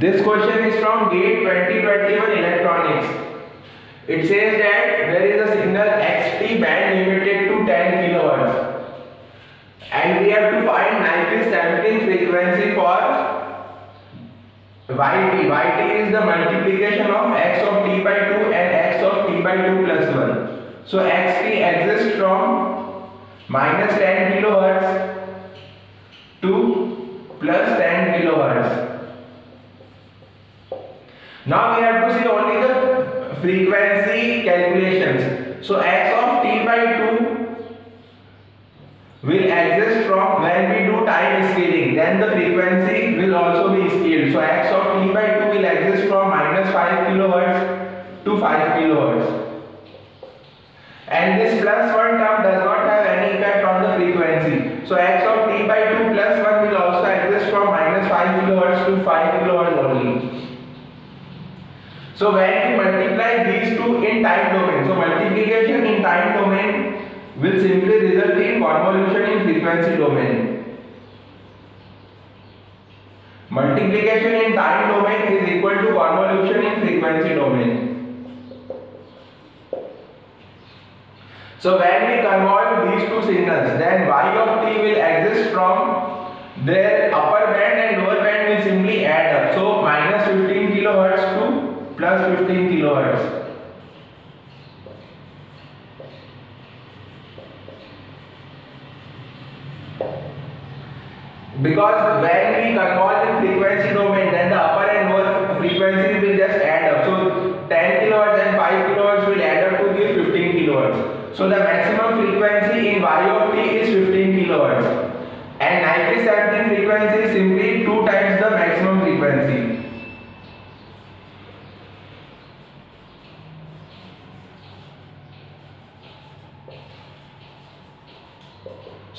This question is from GATE 2021 Electronics. It says that there is a signal XT band limited to 10 kHz and we have to find Nyquist sampling frequency for yt. yt is the multiplication of x of t by 2 and x of t by 2 plus 1. So xt exists from minus 10 kHz to plus 10 kHz. Now we have to see only the frequency calculations. So x of t by 2 will exist from when we do time scaling. Then the frequency will also be scaled. So x of t by 2 will exist from minus 5 kilohertz to 5 kilohertz. And this plus 1 term does not have any effect on the frequency. So x of t by 2 plus 1 will also exist from minus 5 kilohertz to 5 kilohertz only. So when we multiply these two in time domain, so multiplication in time domain will simply result in convolution in frequency domain. Multiplication in time domain is equal to convolution in frequency domain. So when we convolve these two signals, then y of t will exist from their 15 kilohertz. Because when we convert the frequency domain, then the upper and lower frequency will just add up. So 10 kilohertz and 5 kilohertz will add up to give 15 kilohertz. So the maximum frequency in y of t is 15 kilohertz and I.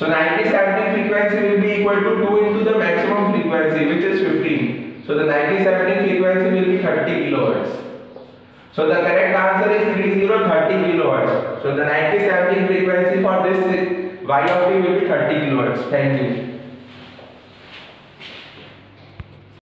So Nyquist sampling frequency will be equal to 2 into the maximum frequency which is 15. So the Nyquist sampling frequency will be 30 kilohertz. So the correct answer is 3030 kilohertz. So the Nyquist sampling frequency for this y of t will be 30 kilohertz. Thank you.